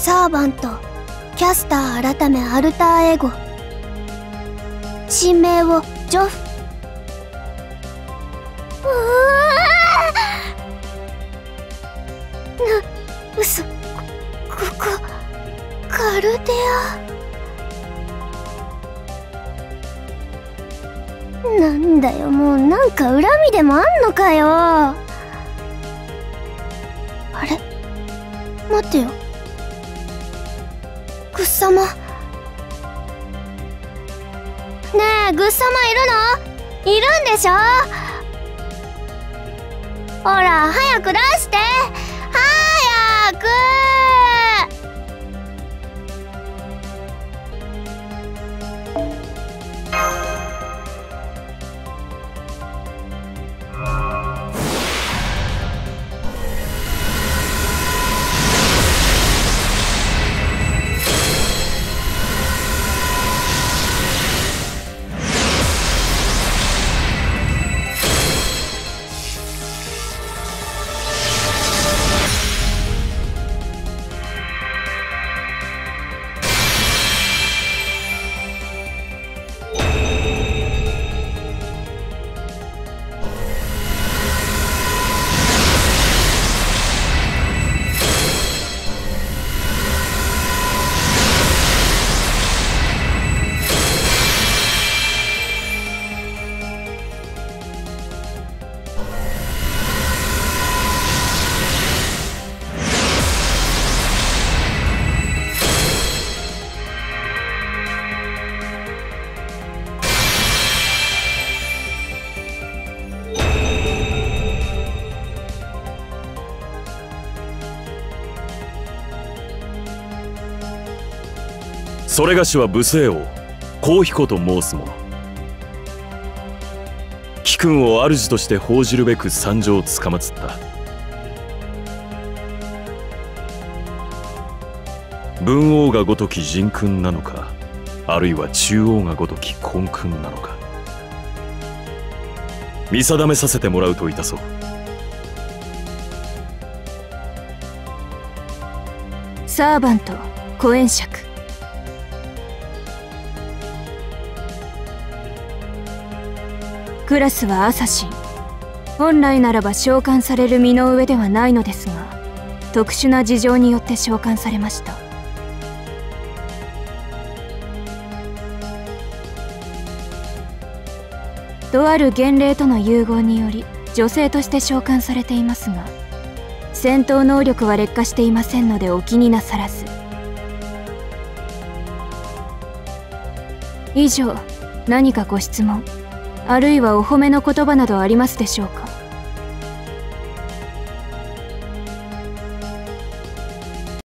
サーバントキャスター改めアルターエゴ。新名をジョフ。うわな嘘。ここカルデア。なんだよもうなんか恨みでもあんのかよ。あれ？待ってよ。ッサマ。ねえグッサマいるの？いるんでしょ？ほら早く出して。早く！それがしは武聖王皇彦と申す者。貴君を主として報じるべく参上をつかまつった。文王がごとき仁君なのかあるいは中王がごとき根君なのか。見定めさせてもらうといたそう。サーバントコエンシャククラスはアサシ。ン本来ならば召喚される身の上ではないのですが特殊な事情によって召喚されました。とある厳霊との融合により女性として召喚されていますが戦闘能力は劣化していませんのでお気になさらず。以上何かご質問。あるいはお褒めの言葉などありますでしょうか？